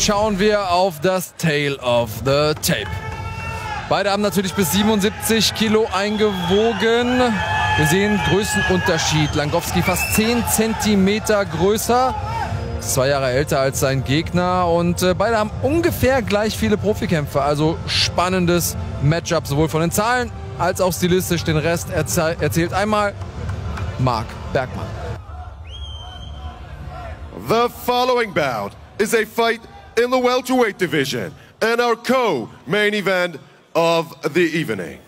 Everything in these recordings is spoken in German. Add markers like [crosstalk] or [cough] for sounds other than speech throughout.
schauen wir auf das Tale of the Tape. Beide haben natürlich bis 77 Kilo eingewogen. Wir sehen Größenunterschied. Langowski fast 10 Zentimeter größer. Zwei Jahre älter als sein Gegner und äh, beide haben ungefähr gleich viele Profikämpfe. Also spannendes Matchup, sowohl von den Zahlen als auch stilistisch. Den Rest erzählt einmal Marc Bergmann. The following bout is a fight in the welterweight division and our co-main event of the evening.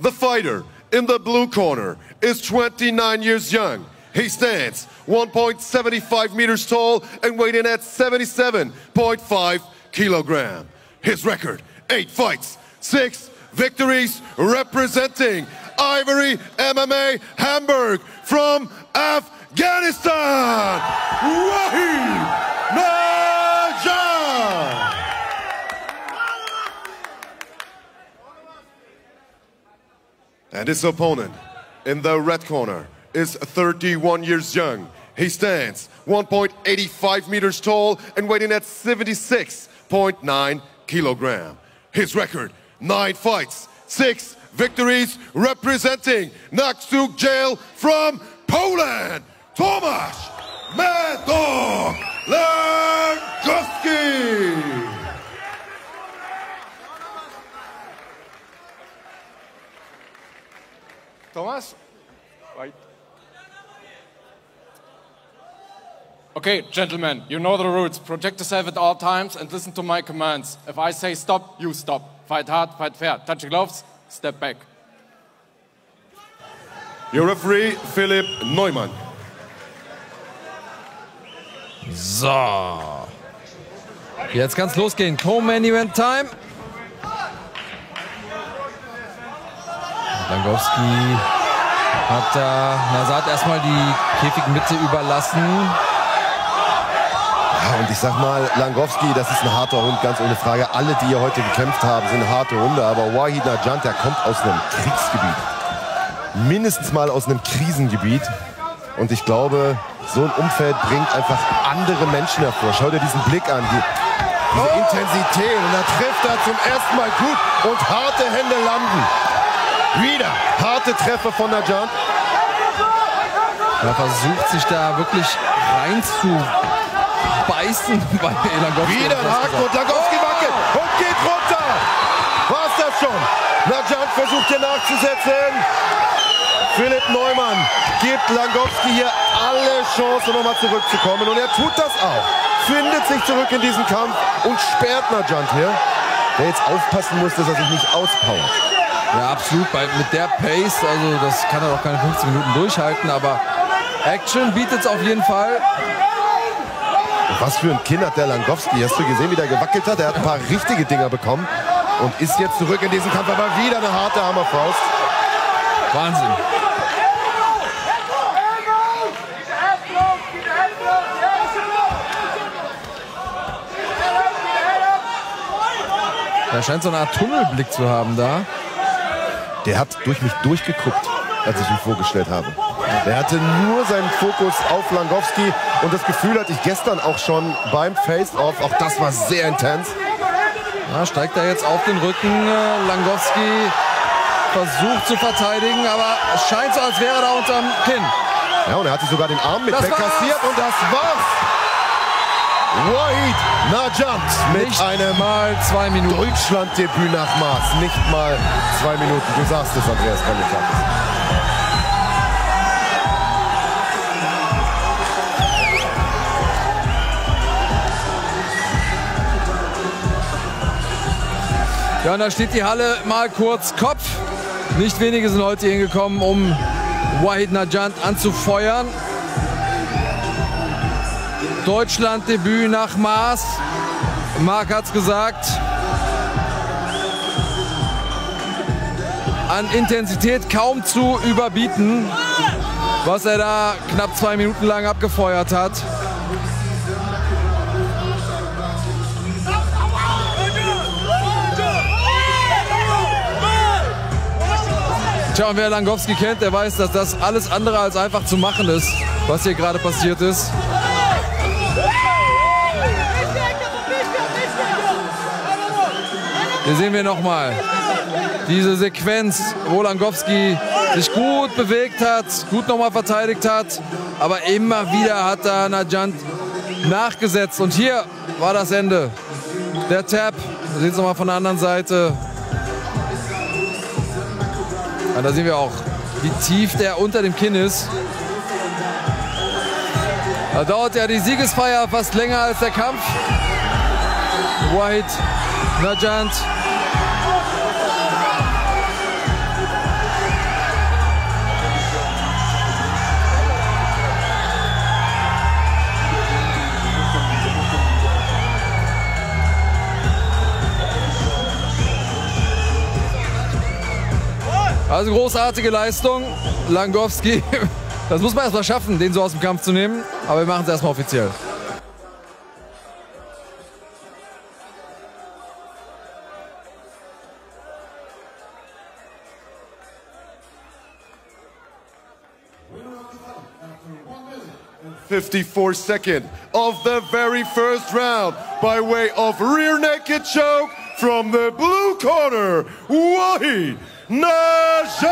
The fighter in the blue corner is 29 years young. He stands 1.75 meters tall and weighing at 77.5 kilogram. His record, eight fights, six victories, representing Ivory MMA Hamburg from Afghanistan, Wahid Najjar. And his opponent in the red corner is 31 years young. He stands 1.85 meters tall and weighing at 76.9 kilogram. His record, nine fights, six victories, representing Naksuk Jail from Poland, Tomasz Langowski. Thomas? Right. Okay, gentlemen, you know the rules. Protect yourself at all times and listen to my commands. If I say stop, you stop. Fight hard, fight fair. Touch your gloves, step back. Your referee, Philipp Neumann. So. Jetzt kann's losgehen. Co-Main Event Time. Langowski hat da Nasat erstmal die Käfigmitte überlassen. Ja, und ich sag mal, Langowski, das ist ein harter Hund, ganz ohne Frage. Alle, die hier heute gekämpft haben, sind harte Hunde. Aber Wahid Najant, der kommt aus einem Kriegsgebiet. Mindestens mal aus einem Krisengebiet. Und ich glaube, so ein Umfeld bringt einfach andere Menschen hervor. Schau dir diesen Blick an, die, diese. Intensität. Und da trifft er zum ersten Mal gut und harte Hände landen. Wieder harte Treffer von Najant. Er versucht sich da wirklich reinzubeißen [laughs] bei Langowski. Wieder ein Haken und Langowski wackelt und geht runter. War's das schon? Najant versucht hier nachzusetzen. Philipp Neumann gibt Langowski hier alle Chancen, nochmal zurückzukommen. Und er tut das auch. Findet sich zurück in diesen Kampf und sperrt Najant hier. Der jetzt aufpassen muss, dass er sich nicht auspowert. Ja, absolut. Bei, mit der Pace, also das kann er doch keine 15 Minuten durchhalten, aber Action bietet es auf jeden Fall. Was für ein Kinn hat der Langowski. Hast du gesehen, wie der gewackelt hat? Er hat ein paar richtige Dinger bekommen und ist jetzt zurück in diesen Kampf. Aber wieder eine harte Hammerfaust. Wahnsinn. Er scheint so eine Art Tunnelblick zu haben da der hat durch mich durchgeguckt, als ich ihn vorgestellt habe. Der hatte nur seinen Fokus auf Langowski und das Gefühl hatte ich gestern auch schon beim Face-Off. Auch das war sehr intens. Ja, steigt er jetzt auf den Rücken. Langowski versucht zu verteidigen, aber scheint so, als wäre er da unterm Kinn. Ja, und er hat sich sogar den Arm mit kassiert und das war's. Wahid Najat mit nicht einem mal zwei Minuten. Deutschland-Debüt nach Maß. Nicht mal zwei Minuten. Du sagst es, Andreas Kamikaze. Ja, und da steht die Halle mal kurz Kopf. Nicht wenige sind heute hingekommen, um Wahid Najat anzufeuern. Deutschland-Debüt nach Maß. Marc hat es gesagt. An Intensität kaum zu überbieten, was er da knapp zwei Minuten lang abgefeuert hat. Tja, und wer Langowski kennt, der weiß, dass das alles andere als einfach zu machen ist, was hier gerade passiert ist. Hier sehen wir nochmal diese Sequenz, wo Langowski sich gut bewegt hat, gut nochmal verteidigt hat, aber immer wieder hat da Najant nachgesetzt. Und hier war das Ende. Der Tap, wir sehen es nochmal von der anderen Seite. Ja, da sehen wir auch, wie tief der unter dem Kinn ist. Da dauert ja die Siegesfeier fast länger als der Kampf. White, Najant. Also großartige Leistung. Langowski, [laughs] das muss man erstmal schaffen, den so aus dem Kampf zu nehmen. Aber wir machen es erstmal offiziell. Fifty-four second of the very first round by way of rear naked choke from the blue corner, Wahid Najan.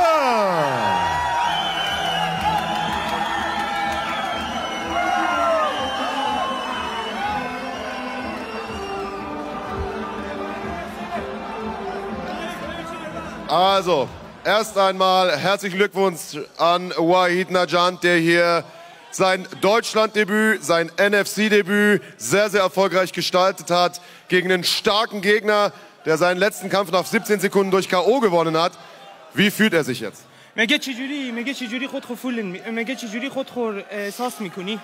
Also, erst einmal herzlichen Glückwunsch an Wahid Najant, der hier sein Deutschlanddebüt, sein NFC-Debüt sehr, sehr erfolgreich gestaltet hat gegen einen starken Gegner, der seinen letzten Kampf nach 17 Sekunden durch K.O. gewonnen hat. Wie fühlt er sich jetzt? میگه چجوری میگه چجوری خود خو فول میگه چجوری خود خو احساس میکنی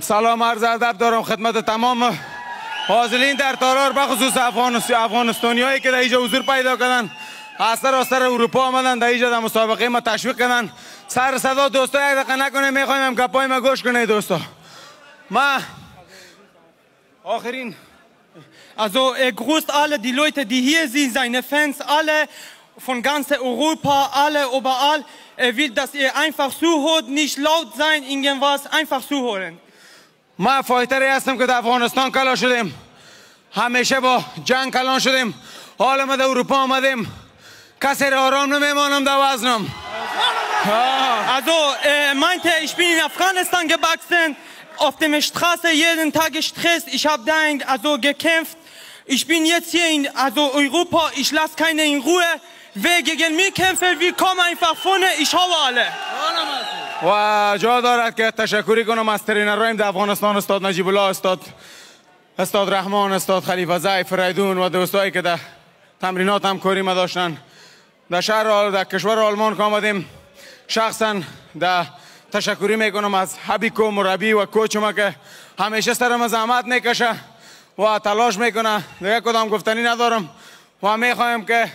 سلام عرض ادب دارم خدمت تمام حاضرین در تالار بخصوص افغانستانی هایی که در اینجا حضور پیدا کردن از سر اروپا آمدن در اینجا در مسابقه ما تشویق کردن سر صدا دوستا یک دقیقه نکنه می‌خوایم گپای ما گوش کنه دوستا ما آخرین Also er grüßt alle die Leute, die hier sind, seine Fans, alle von ganz Europa, alle überall. Er will, dass ihr einfach zuhört, nicht laut sein, irgendwas, einfach zuhören. ما فایتری هستم که در افغانستان کلا شدیم همیشه با جنگ کلان شدیم حالا ما در اروپا آمدیم کسی را آرام نمیمانم در وزنم Also er meinte, ich bin in Afghanistan gewachsen, auf der Straße jeden Tag gestresst, ich habe da also gekämpft. Ich bin jetzt hier in also Europa, ich lasse keinen in Ruhe. Wer gegen mich kämpft, wir kommen einfach vorne, ich haue alle. و جا دارد که تشکری کنم از ترینرایم در افغانستان استاد نجیب الله استاد استاد رحمان استاد خلیفه زی فریدون و دوستایی که در تمرینات هم کاری ما داشتن در شهر در کشور آلمان که آمدیم. شخصا در تشکری می‌کنم از حبیکو مربی و کوچ ما که همیشه سرم زحمت می‌کشه و تلاش می‌کنه. دیگه کدام گفتنی ندارم. و می‌خوایم که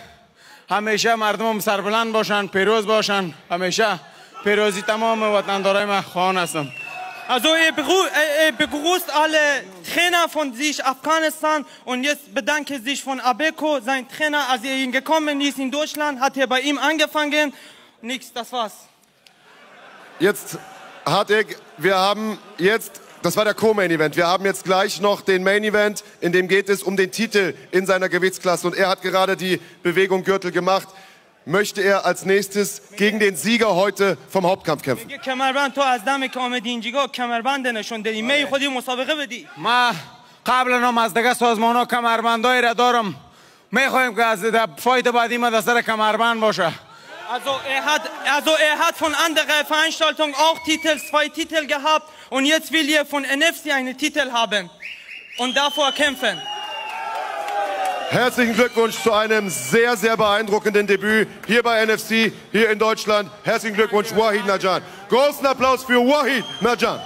همیشه مردم سربلند باشن پیروز باشن. همیشه پیروزی تمام وطندارای من خواهان هستم. Also er, begrü er begrüßt alle Trainer von sich Afghanistan und jetzt bedanke sich von Abeko, sein Trainer, als er ihn gekommen ist in Deutschland, hat er bei ihm angefangen. Nix, das war's. Jetzt hat er, wir haben jetzt, das war der Co-Main-Event, wir haben jetzt gleich noch den Main-Event, in dem geht es um den Titel in seiner Gewichtsklasse und er hat gerade die Bewegung Gürtel gemacht möchte er als nächstes gegen den Sieger heute vom Hauptkampf kämpfen. ما قبل نام از دیگه سازمان ها کمربندای را دارم میخوایم که از فایت بعدی ما در سر کمربند باشه Also er, hat, also er hat von anderer Veranstaltung auch Titel, zwei Titel gehabt und jetzt will er von NFC einen Titel haben und davor kämpfen. Herzlichen Glückwunsch zu einem sehr, sehr beeindruckenden Debüt hier bei NFC, hier in Deutschland. Herzlichen Glückwunsch, Wahid Najan. Großen Applaus für Wahid Najan.